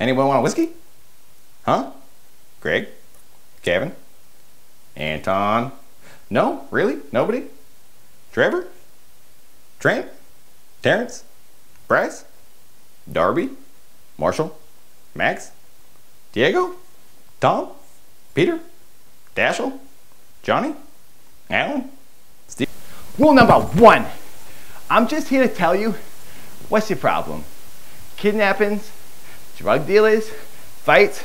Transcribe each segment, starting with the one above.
Anyone want a whiskey? Huh? Greg? Kevin? Anton? No? Really? Nobody? Trevor? Trent? Terrence? Bryce? Darby? Marshall? Max? Diego? Tom? Peter? Dashel? Johnny? Alan? Steve? Rule number one. I'm just here to tell you what's your problem. Kidnappings, drug dealers, fights,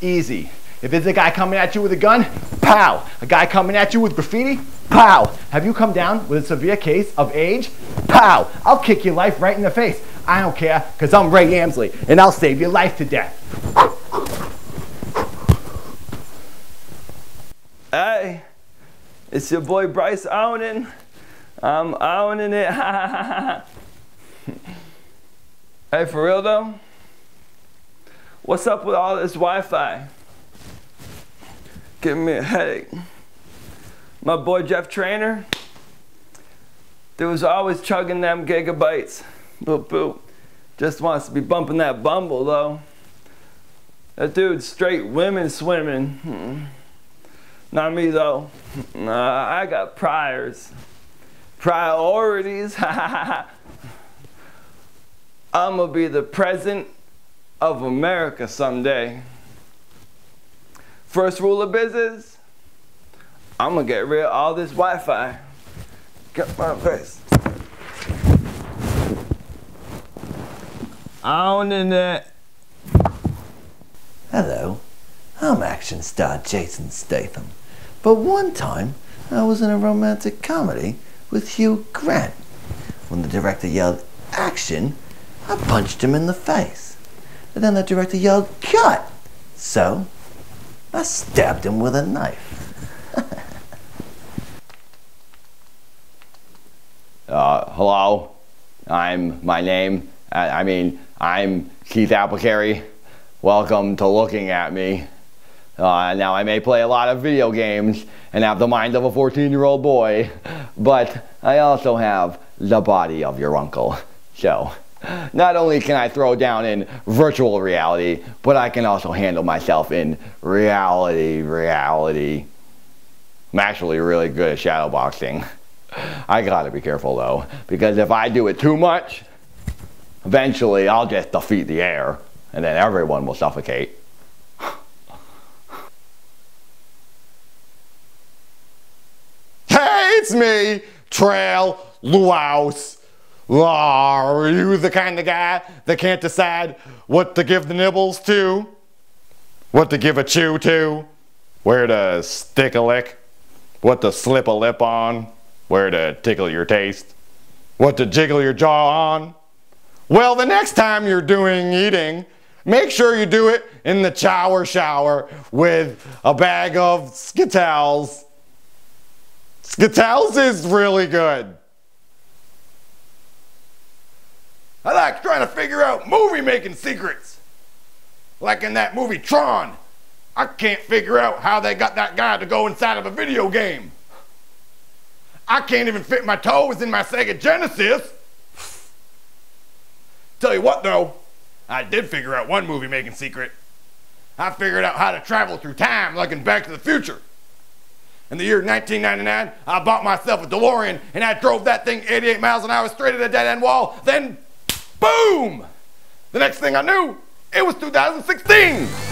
easy. If it's a guy coming at you with a gun, pow. A guy coming at you with graffiti, pow. Have you come down with a severe case of age? Pow. I'll kick your life right in the face. I don't care, because I'm Ray Amsley, and I'll save your life to death. Hey, it's your boy Bryce owning. I'm owning it. hey, for real though? What's up with all this Wi-Fi? Giving me a headache. My boy Jeff Trainer, there was always chugging them gigabytes. Boop boop. Just wants to be bumping that bumble though. That dude's straight women swimming. Not me though. Nah, I got priors. Priorities. I'm gonna be the president of America someday. First rule of business, I'm gonna get rid of all this Wi-Fi. Get my face. Owning it. Hello, I'm action star Jason Statham. But one time, I was in a romantic comedy with Hugh Grant. When the director yelled, action, I punched him in the face. And then the director yelled, cut! So, I stabbed him with a knife. Uh, hello. I'm my name. I, mean, I'm Keith Apicary. Welcome to looking at me. Uh, now, I may play a lot of video games and have the mind of a 14 year old boy, but I also have the body of your uncle. So, not only can I throw down in virtual reality, but I can also handle myself in reality, reality. I'm actually really good at shadowboxing. I gotta be careful though, because if I do it too much, eventually I'll just defeat the air, and then everyone will suffocate. Hey, it's me, Trale Lewous. Are you the kind of guy that can't decide what to give the nibbles to? What to give a chew to? Where to stick a lick? What to slip a lip on? Where to tickle your taste? What to jiggle your jaw on? Well, the next time you're doing eating, make sure you do it in the shower shower with a bag of Skittles. Skittles is really good. Like trying to figure out movie making secrets. Like in that movie Tron. I can't figure out how they got that guy to go inside of a video game. I can't even fit my toes in my Sega Genesis. Tell you what though, I did figure out one movie making secret. I figured out how to travel through time like in Back to the Future. In the year 1999, I bought myself a DeLorean and I drove that thing 88 miles an hour straight at a dead end wall. Then, boom! The next thing I knew, it was 2016.